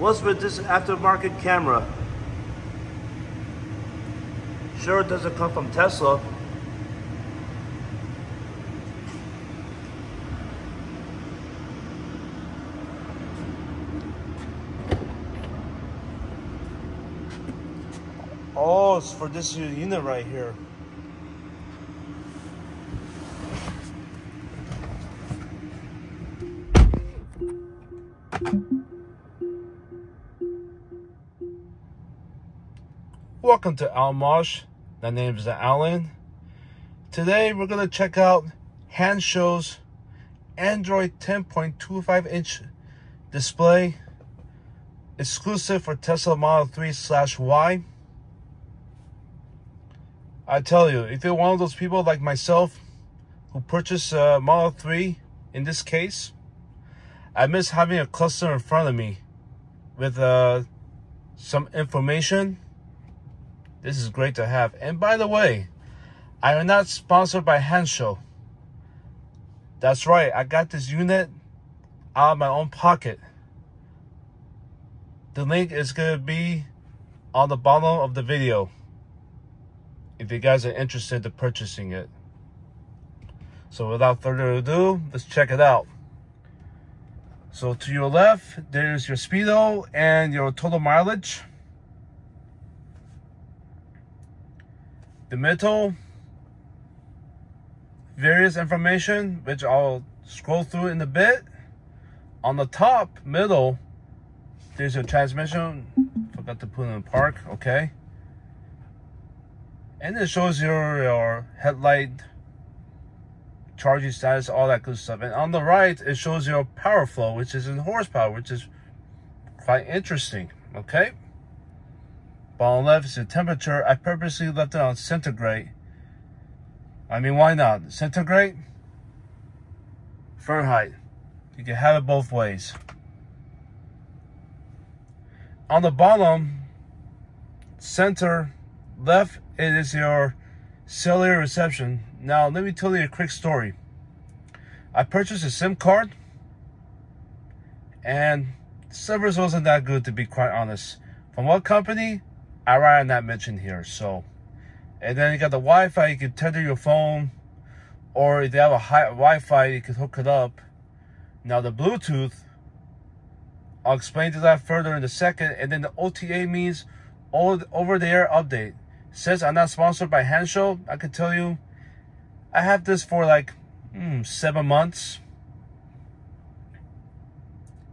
What's with this aftermarket camera? Sure, it doesn't come from Tesla. Oh, it's for this unit right here. Welcome to Al Almosh. My name is Alan. Today we're going to check out Hansshow's Android 10.25 inch display exclusive for Tesla Model 3 slash Y. I tell you, if you're one of those people like myself who purchased a Model 3 in this case, I miss having a cluster in front of me with uh, some information this is great to have. And by the way, I am not sponsored by Hansshow. That's right, I got this unit out of my own pocket. The link is going to be on the bottom of the video if you guys are interested in purchasing it. So without further ado, let's check it out. So to your left, there's your speedo and your total mileage. The middle, various information, which I'll scroll through in a bit. On the top, middle, there's your transmission. Forgot to put in park, okay. And it shows your, your headlight, charging status, all that good stuff. And on the right, it shows your power flow, which is in horsepower, which is quite interesting, okay. Bottom left is the temperature. I purposely left it on centigrade. I mean, why not? Centigrade, Fahrenheit. You can have it both ways. On the bottom, center left, it is your cellular reception. Now, let me tell you a quick story. I purchased a SIM card, and service wasn't that good, to be quite honest. From what company? I rather not mention here. So, and then you got the Wi-Fi. You can tether your phone, or if you have a high Wi-Fi, you can hook it up. Now the Bluetooth, I'll explain to that further in a second. And then the OTA means over the air update. Since I'm not sponsored by Hansshow, I can tell you, I have this for like hmm, seven months.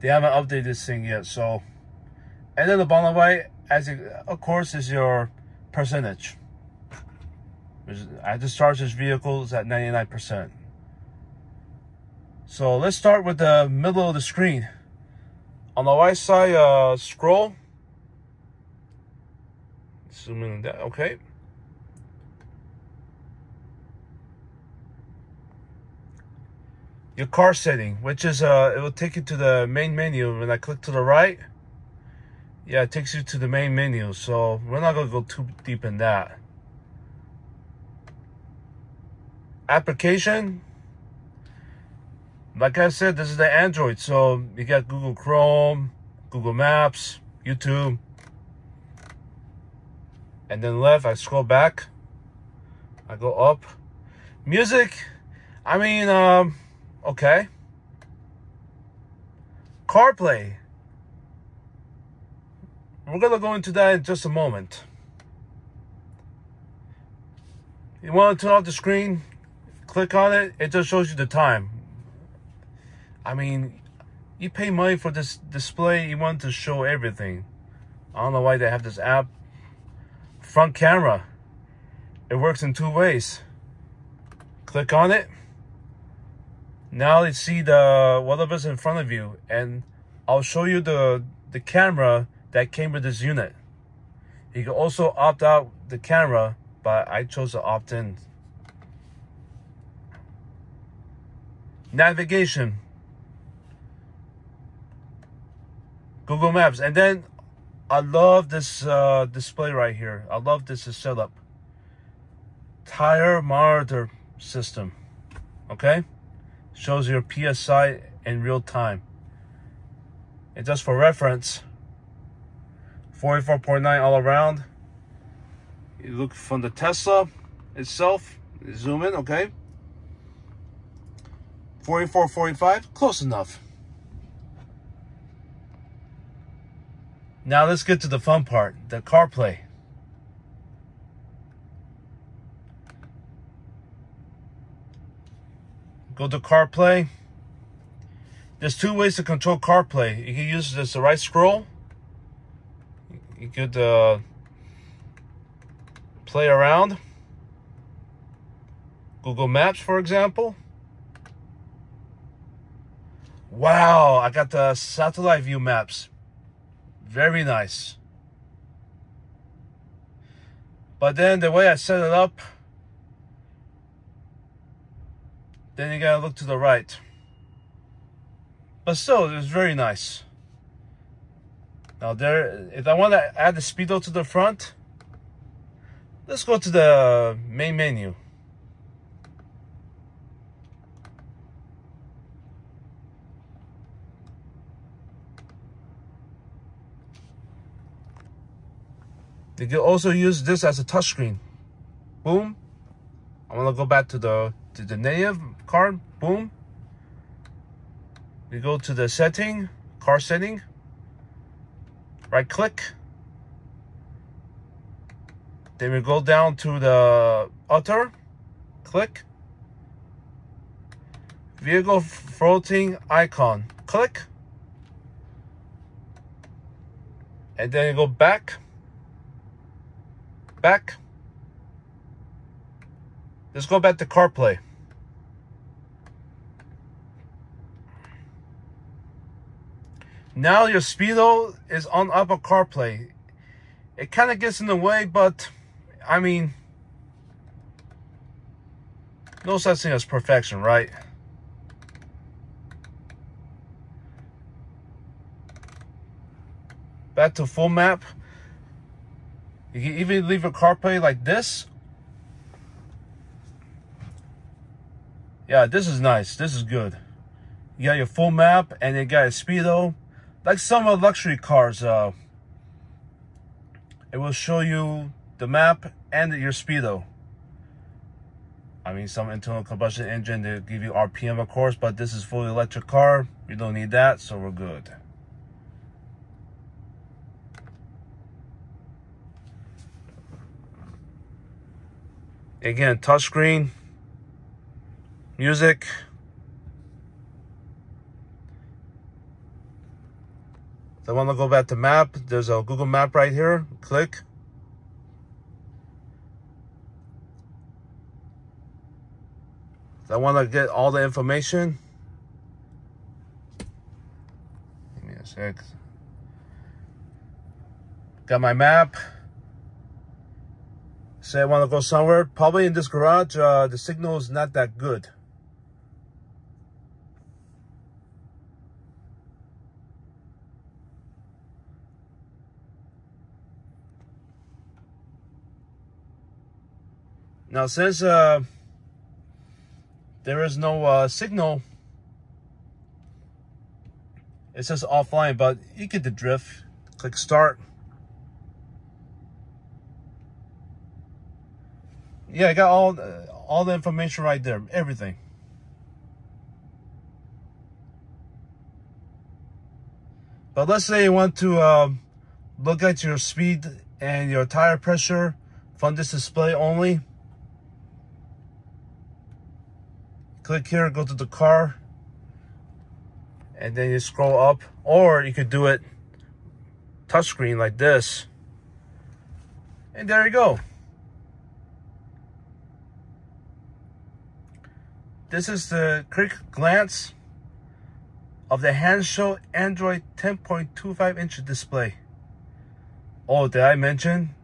They haven't updated this thing yet, so. And then the bottom right, as it, of course, is your percentage. I just charge this vehicle at 99%. So let's start with the middle of the screen. On the right side, uh, scroll. Zoom in that, okay. Your car setting, which is, uh, it will take you to the main menu. When I click to the right, yeah, it takes you to the main menu. So we're not going to go too deep in that. Application. Like I said, this is the Android. So you got Google Chrome, Google Maps, YouTube. And then left, I scroll back. I go up. Music. I mean, um, okay. CarPlay. We're going to go into that in just a moment. You want to turn off the screen, click on it, it just shows you the time. I mean, you pay money for this display, you want to show everything. I don't know why they have this app. Front camera. It works in two ways. Click on it. Now you see the whatever's in front of you. And I'll show you the, the camera that came with this unit. You can also opt out the camera, but I chose to opt in. Navigation. Google Maps. And then I love this uh, display right here. I love this setup. Tire monitor system. Okay? Shows your PSI in real time. And just for reference, 44.9 all around. You look from the Tesla itself, zoom in, okay? 44, 45, close enough. Now let's get to the fun part, the CarPlay. Go to CarPlay. There's two ways to control CarPlay. You can use this right scroll. You could uh, play around. Google Maps, for example. Wow, I got the satellite view maps. Very nice. But then the way I set it up, then you gotta look to the right. But still, it was very nice. Now there, if I want to add the speedo to the front, let's go to the main menu. You can also use this as a touchscreen. Boom. I want to go back to the to the native card. Boom. You go to the setting, car setting. Right click. Then we go down to the auto. Click. Vehicle floating icon. Click. And then you go back back. Let's go back to CarPlay. Now your speedo is on Apple CarPlay. It kind of gets in the way, but I mean, no such thing as perfection, right? Back to full map. You can even leave your CarPlay like this. Yeah, this is nice. This is good. You got your full map and you got a speedo. Like some of the luxury cars, uh, it will show you the map and your speedo. I mean, some internal combustion engine, they give you RPM, of course, but this is fully electric car. You don't need that, so we're good. Again, touchscreen, music. If I want to go back to map, there's a Google map right here. Click. If I want to get all the information. Give me a sec. Got my map. Say I want to go somewhere. Probably in this garage, uh, the signal is not that good. Now, since uh, there is no uh, signal, it says offline, but you get the drift. Click start. yeah, I got all all the information right there, everything. But let's say you want to um, look at your speed and your tire pressure from this display only. Click here, go to the car, and then you scroll up. Or you could do it touchscreen like this. And there you go. This is the quick glance of the Hansshow Android 10.25 inch display. Oh, did I mention?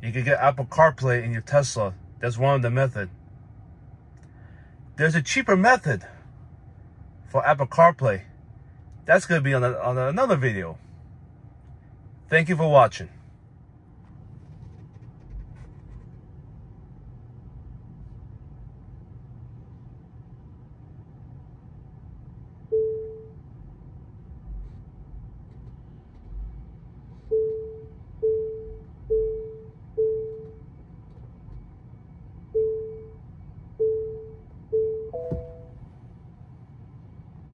You can get Apple CarPlay in your Tesla. That's one of the method. There's a cheaper method for Apple CarPlay. That's going to be on, a, on another video. Thank you for watching.